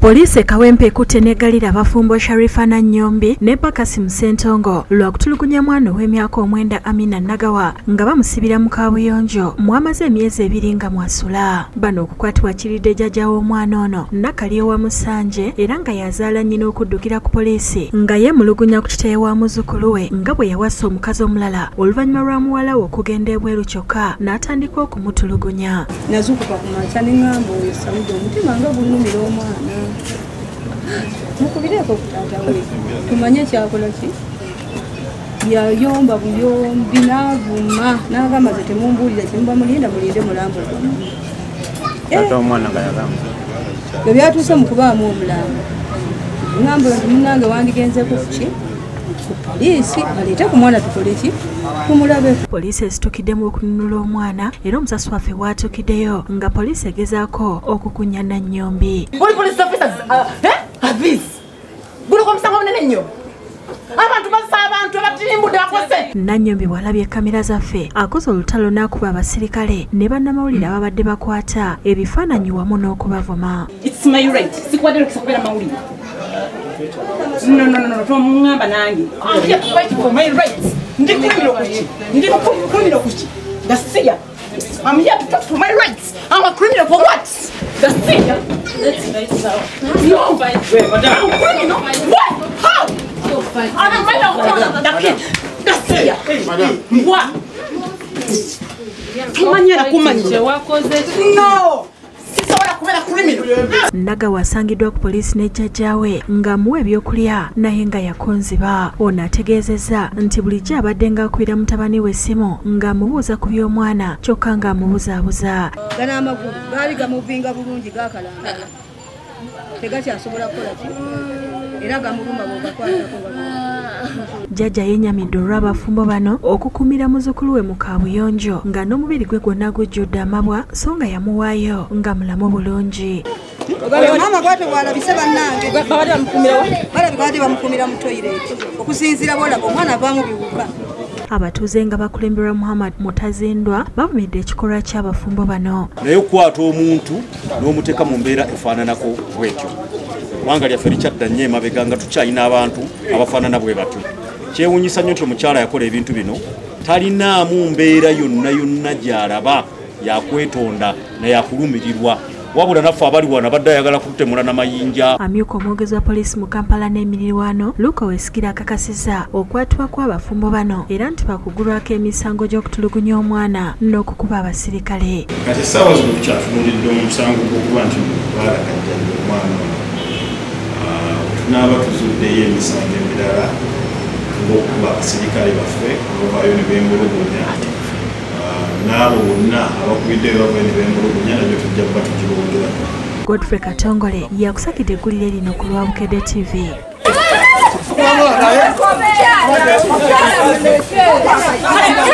poliisi ekawempe ekutte n'eggalira abafumbo sharifa nannyombi ne bakasi musentongo lwakutulugunya mwana ow'emyaka omwenda amina nagawa nga bamusibira mu kabuyonjo mwamaze emyezi ebiri nga mwasula. Bano okukwatibwa kiridde jjajja w'omwana ono nakali owa musanje era nga yazaala nnyina okuddukira ku poliisi nga yeemulugunya ku kitaye wa muzzukulu we nga bwe yawasa omukazi omulala oluvannyuma lwa muwala we okugenda ebweru kyokka n'atandika okumutulugunya. Nazukuka ku makya neŋŋamba oyo sawuja omutima nga gunnumira omwana. Mukubireeko ku taata we. Tumanye ekyakola ki? Yayomba buyombi n'avuma n'agamba ze temumbuulira kyemuba mulinda mulinde mulambo yagamba. Bwe byatuuse mu kubaamu omulambo ŋamba nti munange wandigenzeko kuki ku poliisi baleete ku mwana tukole ki tumulabe poliisi ezitukiddemu okununula omwana era omusasi waffe bwatukiddeyo nga poliisi egezaako okukunya nannyombi Oli police officers, uh, eh? Abisi. Guliko omusango munene nnyo. Abantu bazisa abantu abatirimbudde bakose. nannyombi bw'alabye kamera zaffe akoze olutalo n'akuba abasirikale ne bannamawulire ababadde bakwata ebifaananyi wamu n'okubavuma It's my right. Sikuwadde lukisa kubeera mawulire. no no no tomuŋŋamba nange ah, ndikumira kuki ndikumira kuki gasiya I'm here to talk for my rights. I'm a criminal for what? The thing. Let's fight it out. No. Wait, madam. I'm criminal. What? How? I'm a man of the. That's it. What? Tumanya na kumanya. No. Nagawa asangiddwa ku poliisi ne jjajjaawe ng'amuwa ebyokulya naye nga yakonziba ono ategeezezza nti bulijjo abadde ng'akubira mutabani we essimu ng'amubuuza ku by'omwana kyokka ng'amubuzaabuza gano amagulu gaali gamuvinga bulungi gakalangala tegakyasobola kukola ki? Era gamuluma bwegakwatako jjajja yenyamidde olw'abafumbo bano okukumira muzzukulu we mu kaabuyonjo nga n'omubiri gwe gwonna gujjudde amabwa so nga yamuwaayo nga mulamu bulungi. Maama gwate bwalabise bannange. Balabika bati bamukumira mu toyireti okusinziira bwolaba omwana avaamu biwuka. Abatuuze nga bakulemberwa muhammad mutazindwa bavumidde ekikolwa ky'abafumbo bano. Naye okukwata omuntu n'omuteeka mu mbeera efaananako bwetyo kubanga lyaffe likyadda nnyo emabega nga tukyalina abantu abafaanana bwe batyo. Kyewuunyisa nnyo nti omukyala yakola ebintu bino talinaamu mbeera yonna yonna gy'alaba yakwetonda nayakulumirirwa wabula naffe abali wano abadde ayagala kututemula n'amayinja amyuka omwogezi wa poliisi mu kampala n'emirirwano luka weesigira akakasizza okwatibwa kw'abafumbo bano era nti bakugulwako emisango gy'okutulugunya omwana n'okukuba abasirikale. Kati essaawa zino tukyatunuulidde omusango gw'okuba nti baalagajjalira omwana ono tunaaba tuzuddeyo emisango emirala ngaokuba abasirikale baffe abavaayo ne bembulugunya naabo n'abo bonna abakubidde bavayo ne bembulugunya nabyo tujja kuba tukibogerako godfrey katongole yakusakidde eggulire lino ku lwabukedde tv Hey!